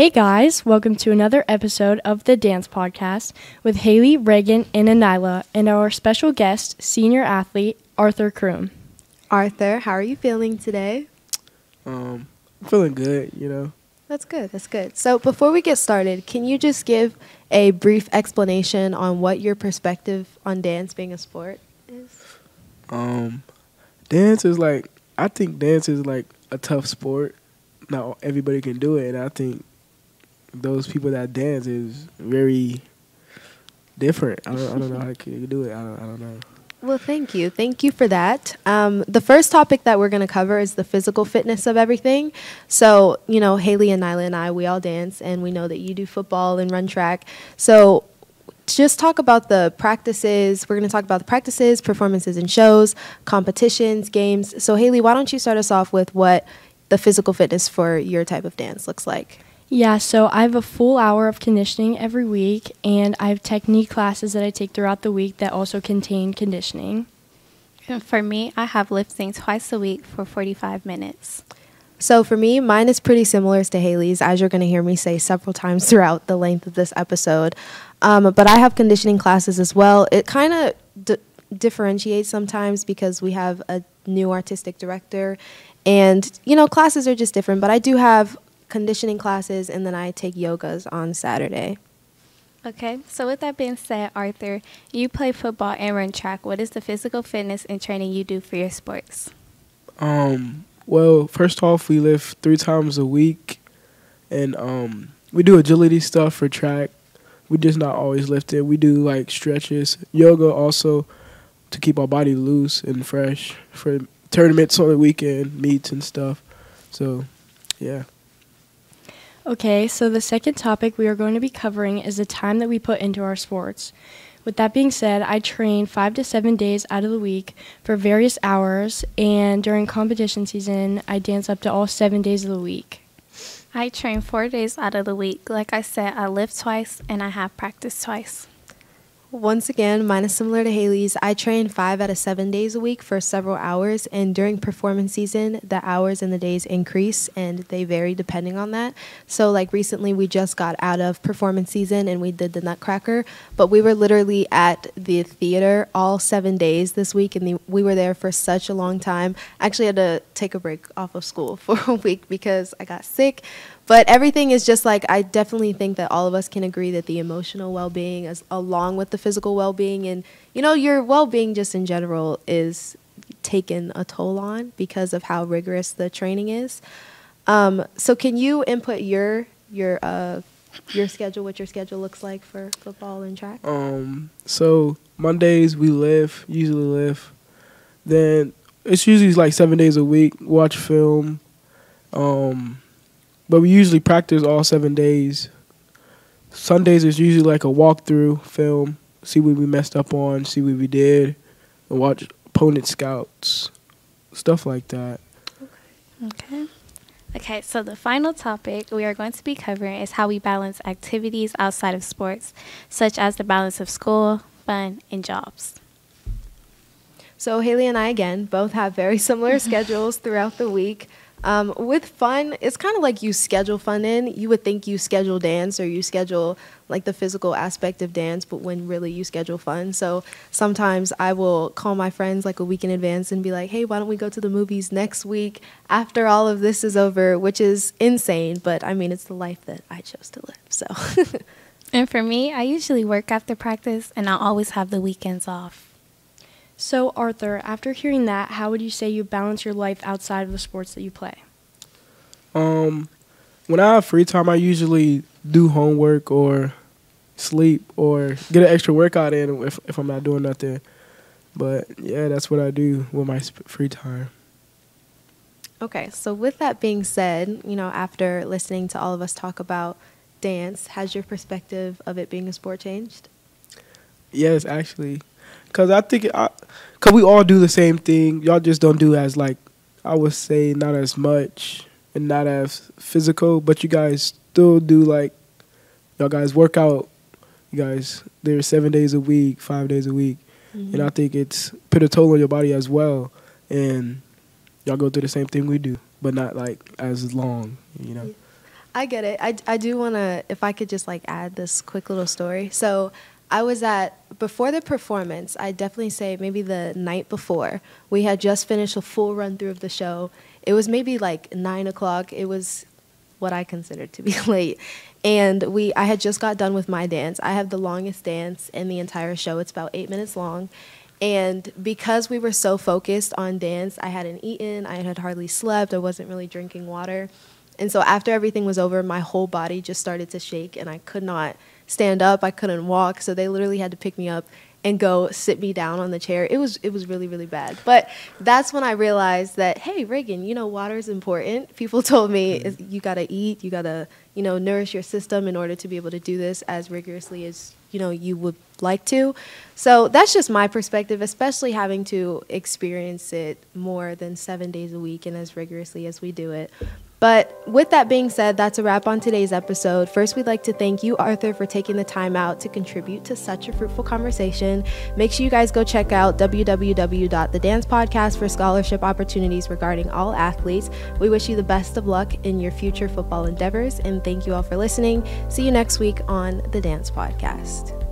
Hey guys, welcome to another episode of the Dance Podcast with Haley, Reagan, and Anila, and our special guest, senior athlete Arthur Kroom. Arthur, how are you feeling today? Um, I'm feeling good, you know. That's good. That's good. So, before we get started, can you just give a brief explanation on what your perspective on dance being a sport is? Um, dance is like I think dance is like a tough sport. Not everybody can do it, and I think those people that dance is very different. I don't, I don't know how you do it. I don't, I don't know. Well, thank you. Thank you for that. Um, the first topic that we're going to cover is the physical fitness of everything. So, you know, Haley and Nyla and I, we all dance, and we know that you do football and run track. So, just talk about the practices. We're going to talk about the practices, performances and shows, competitions, games. So, Haley, why don't you start us off with what the physical fitness for your type of dance looks like? Yeah, so I have a full hour of conditioning every week, and I have technique classes that I take throughout the week that also contain conditioning. And for me, I have lifting twice a week for 45 minutes. So for me, mine is pretty similar to Haley's, as you're going to hear me say several times throughout the length of this episode. Um, but I have conditioning classes as well. It kind of d- differentiates sometimes because we have a new artistic director, and you know classes are just different. But I do have conditioning classes, and then I take yogas on Saturday. Okay, so with that being said, Arthur, you play football and run track. What is the physical fitness and training you do for your sports? Um, well, first off, we lift three times a week, and um, we do agility stuff for track. We just not always lift it. We do like stretches, yoga also to keep our body loose and fresh for tournaments on the weekend, meets and stuff. So, yeah. Okay, so the second topic we are going to be covering is the time that we put into our sports. With that being said, I train five to seven days out of the week for various hours, and during competition season, I dance up to all seven days of the week. I train four days out of the week. Like I said, I lift twice and I have practice twice. Once again, mine is similar to Haley's. I train five out of seven days a week for several hours, and during performance season, the hours and the days increase and they vary depending on that. So, like recently, we just got out of performance season and we did the Nutcracker, but we were literally at the theater all seven days this week, and the, we were there for such a long time. I actually had to take a break off of school for a week because I got sick. But everything is just like I definitely think that all of us can agree that the emotional well-being is along with the physical well-being and you know your well-being just in general is taken a toll on because of how rigorous the training is. Um, so can you input your your uh, your schedule, what your schedule looks like for football and track? Um, so Mondays we lift, usually lift. Then it's usually like seven days a week. Watch film. Um, but we usually practice all seven days. Sundays is usually like a walkthrough film, see what we messed up on, see what we did, and watch opponent scouts, stuff like that. Okay. Okay, so the final topic we are going to be covering is how we balance activities outside of sports, such as the balance of school, fun, and jobs. So Haley and I again both have very similar schedules throughout the week. Um, with fun, it's kind of like you schedule fun in. You would think you schedule dance or you schedule like the physical aspect of dance, but when really you schedule fun. So sometimes I will call my friends like a week in advance and be like, hey, why don't we go to the movies next week after all of this is over, which is insane. But I mean, it's the life that I chose to live. So. and for me, I usually work after practice and I always have the weekends off. So, Arthur, after hearing that, how would you say you balance your life outside of the sports that you play? Um, when I have free time, I usually do homework or sleep or get an extra workout in if if I'm not doing nothing. But yeah, that's what I do with my free time. Okay, so with that being said, you know, after listening to all of us talk about dance, has your perspective of it being a sport changed? Yes, actually. Cause I think, I, cause we all do the same thing. Y'all just don't do as like, I would say not as much and not as physical, but you guys still do like, y'all guys work out. You guys, there's seven days a week, five days a week, mm-hmm. and I think it's put a toll on your body as well. And y'all go through the same thing we do, but not like as long, you know. I get it. I, I do want to, if I could just like add this quick little story. So I was at, before the performance, I definitely say maybe the night before, we had just finished a full run through of the show. It was maybe like nine o'clock. It was what I considered to be late. And we, I had just got done with my dance. I have the longest dance in the entire show. It's about eight minutes long. And because we were so focused on dance, I hadn't eaten, I had hardly slept, I wasn't really drinking water. And so after everything was over, my whole body just started to shake and I could not stand up, I couldn't walk. So they literally had to pick me up and go sit me down on the chair. It was it was really really bad. But that's when I realized that hey, Reagan, you know water is important. People told me mm-hmm. you got to eat, you got to, you know, nourish your system in order to be able to do this as rigorously as, you know, you would like to. So that's just my perspective, especially having to experience it more than 7 days a week and as rigorously as we do it. But with that being said, that's a wrap on today's episode. First, we'd like to thank you, Arthur, for taking the time out to contribute to such a fruitful conversation. Make sure you guys go check out www.thedancepodcast for scholarship opportunities regarding all athletes. We wish you the best of luck in your future football endeavors, and thank you all for listening. See you next week on the Dance Podcast.